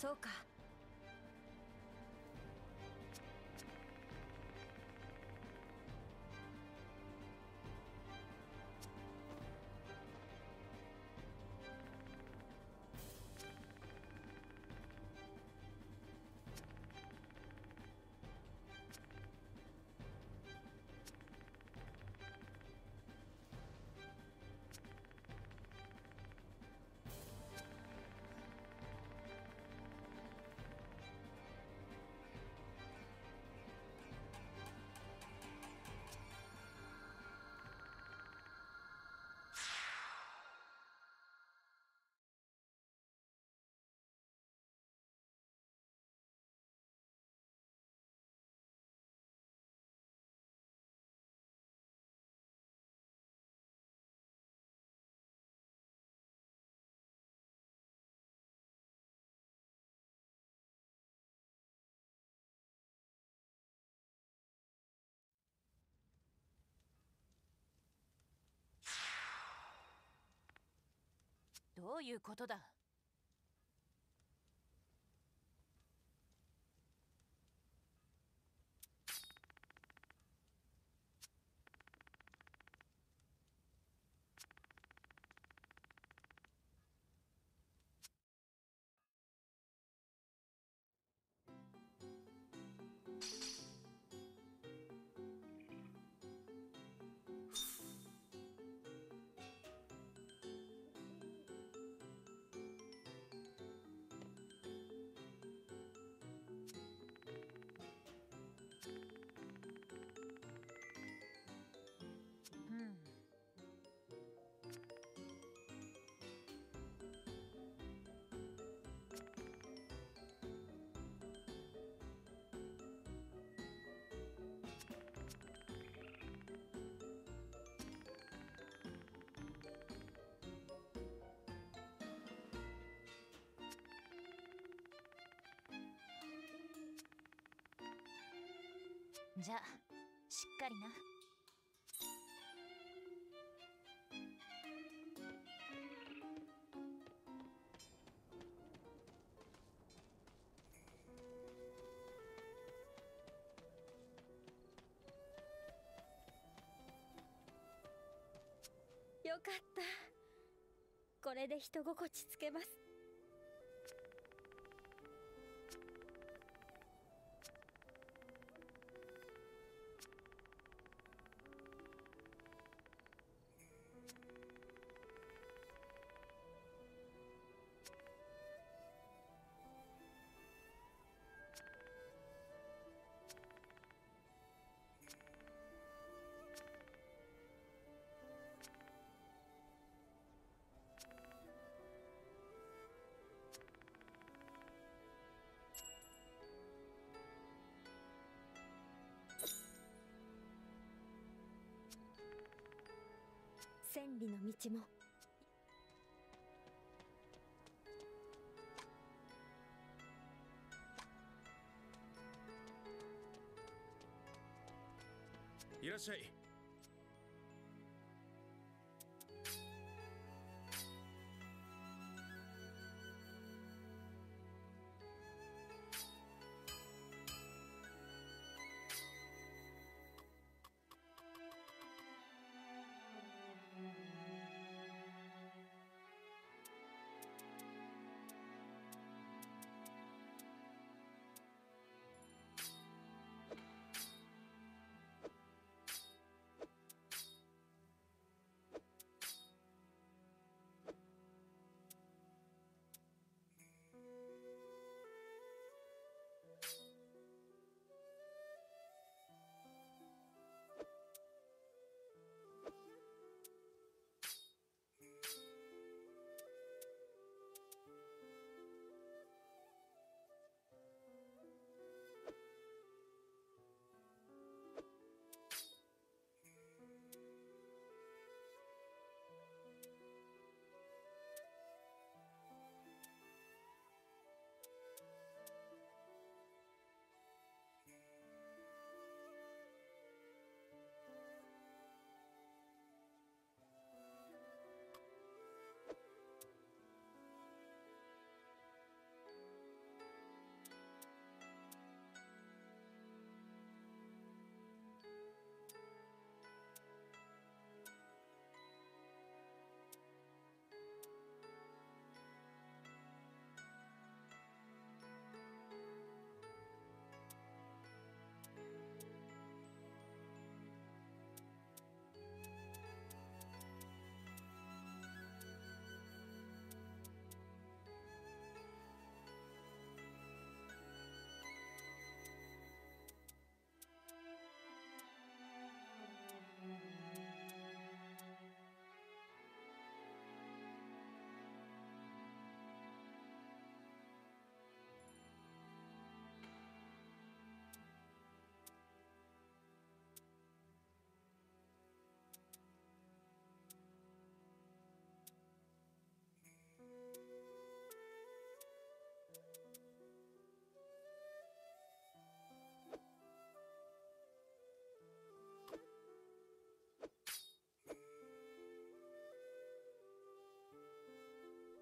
そうか。どういうことだ？じゃあしっかりな。よかったこれで人心地つけます千里の道も。いらっしゃい。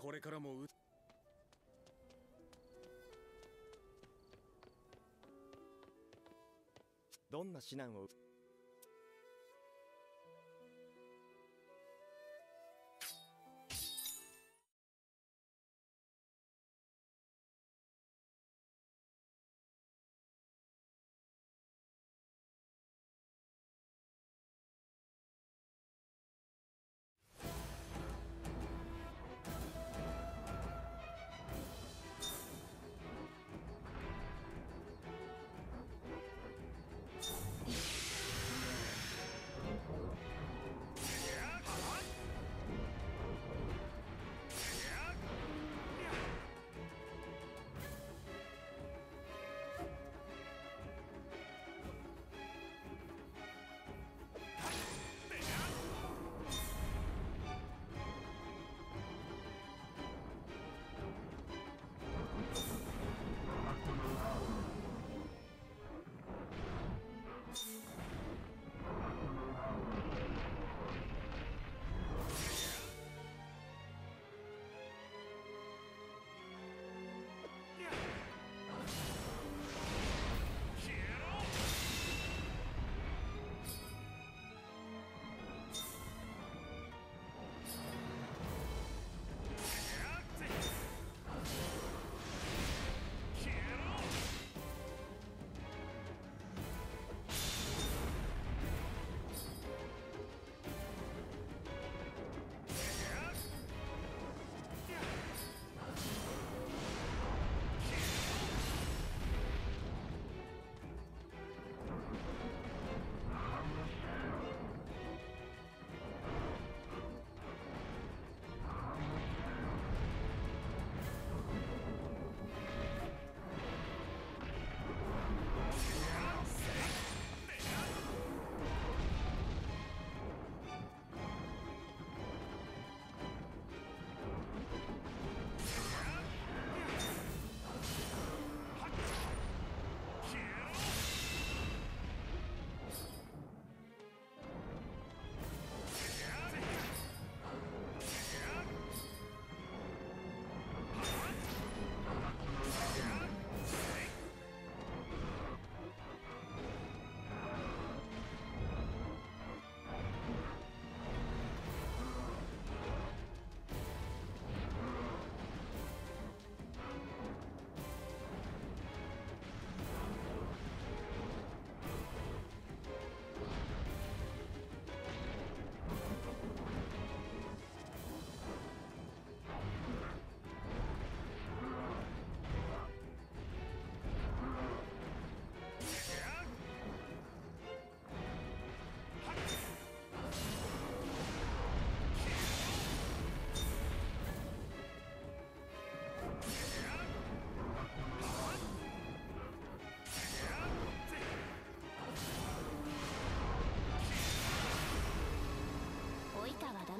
これからもうどんな指南を？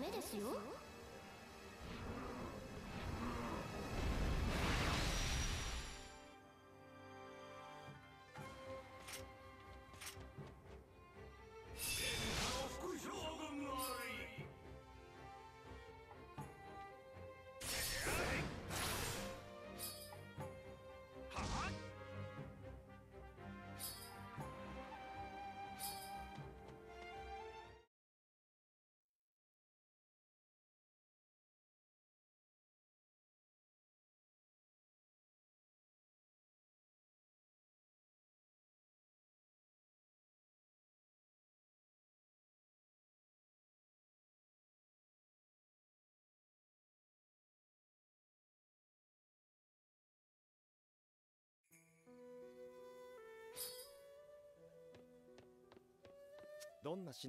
メですよ。どんな指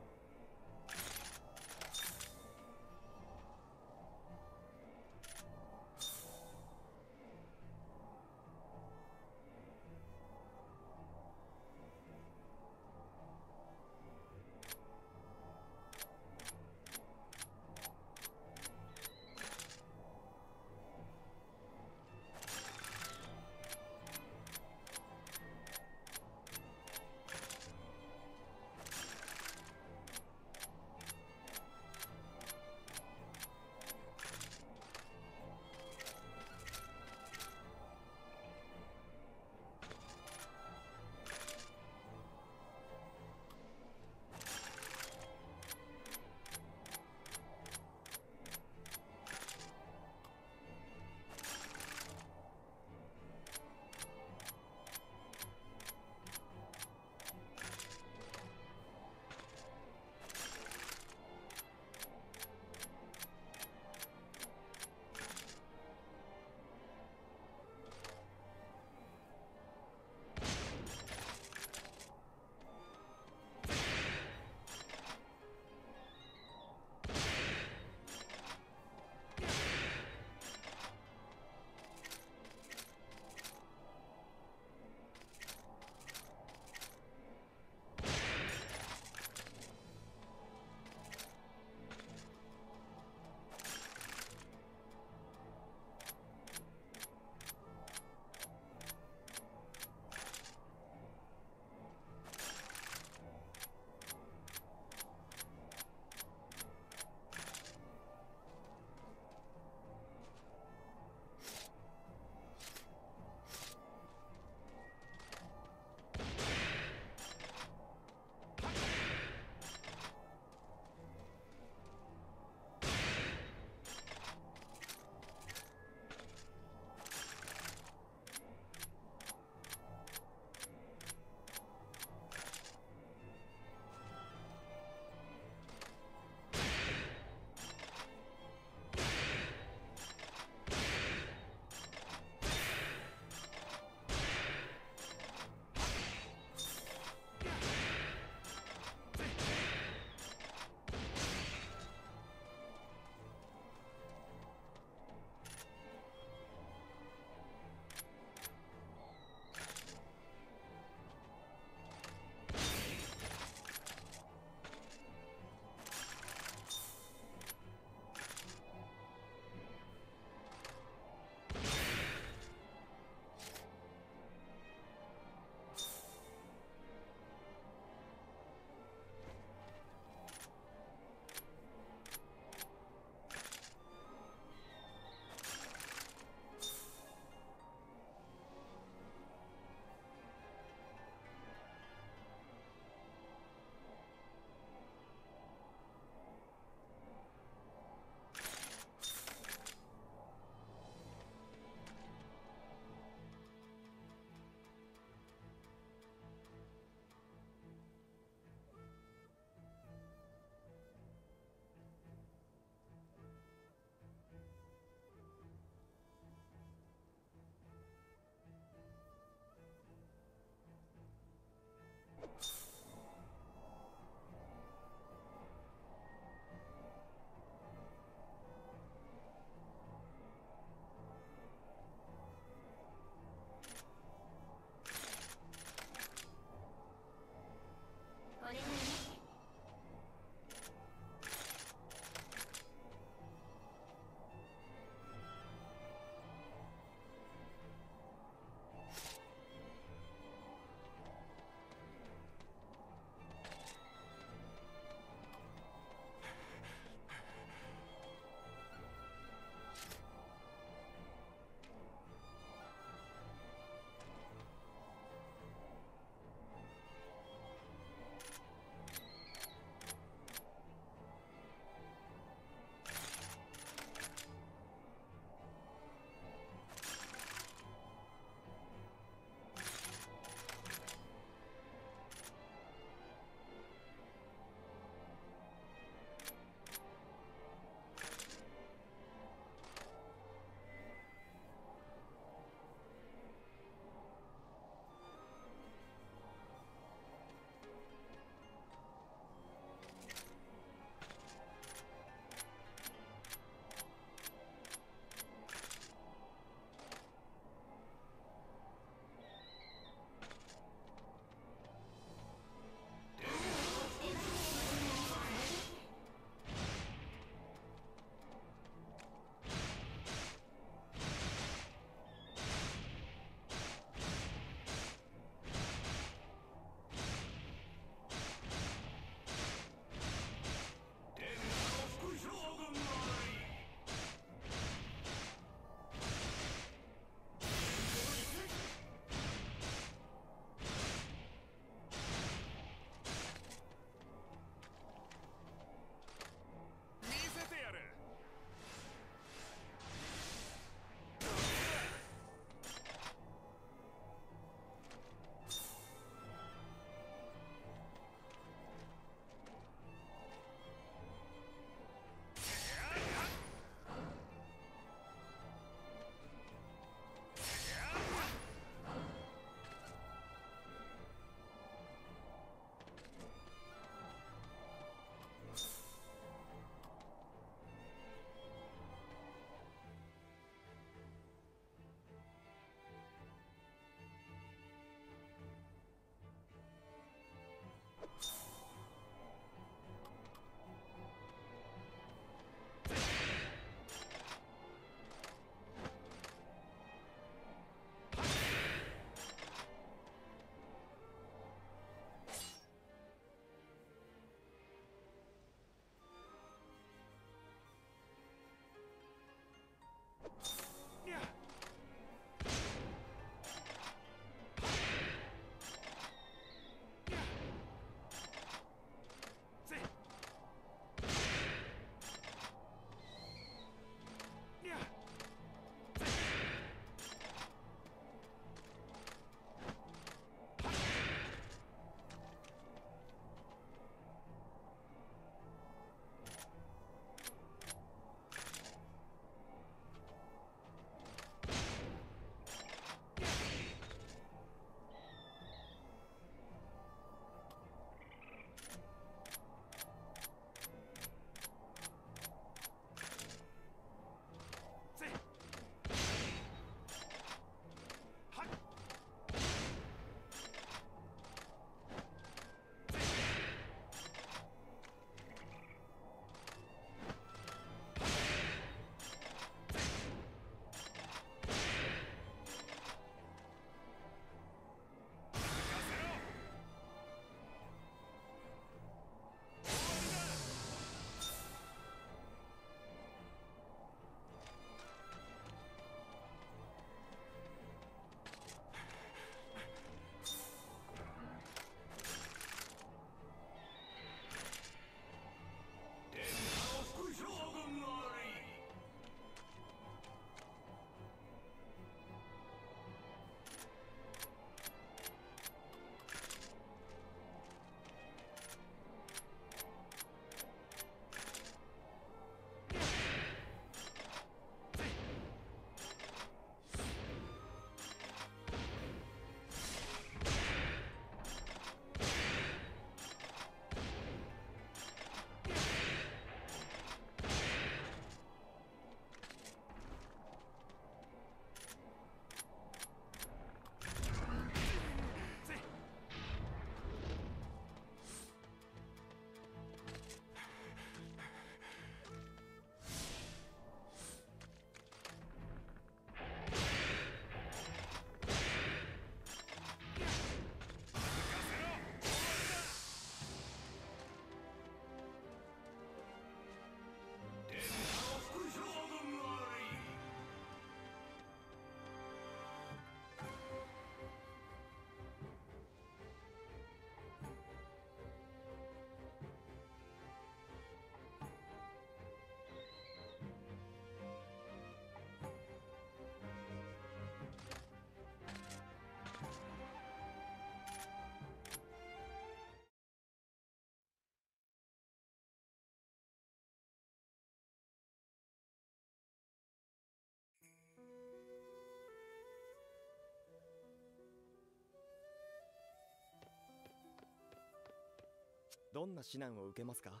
どんな指南を受けますか？